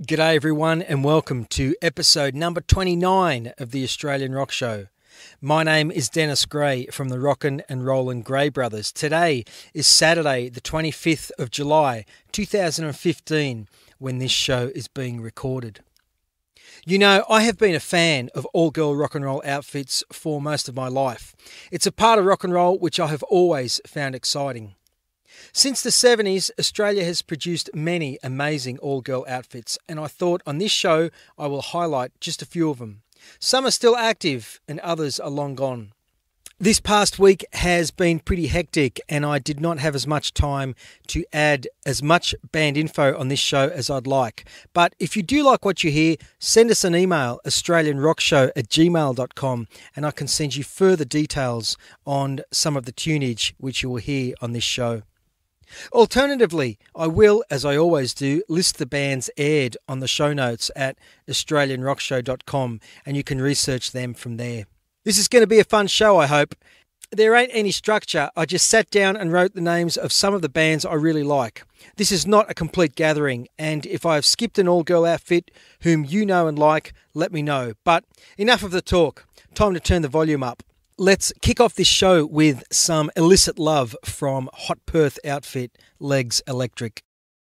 G'day, everyone, and welcome to episode number 29 of the Australian Rock Show. My name is Dennis Gray from the Rockin' and Rollin' Gray Brothers. Today is Saturday, the 25th of July, 2015, when this show is being recorded. You know, I have been a fan of all girl rock and roll outfits for most of my life. It's a part of rock and roll which I have always found exciting. Since the 70s, Australia has produced many amazing all girl outfits, and I thought on this show I will highlight just a few of them. Some are still active, and others are long gone. This past week has been pretty hectic, and I did not have as much time to add as much band info on this show as I'd like. But if you do like what you hear, send us an email, AustralianRockShow at gmail.com, and I can send you further details on some of the tunage which you will hear on this show. Alternatively, I will, as I always do, list the bands aired on the show notes at AustralianRockShow.com and you can research them from there. This is going to be a fun show, I hope. There ain't any structure. I just sat down and wrote the names of some of the bands I really like. This is not a complete gathering, and if I have skipped an all girl outfit whom you know and like, let me know. But enough of the talk. Time to turn the volume up. Let's kick off this show with some illicit love from Hot Perth outfit Legs Electric.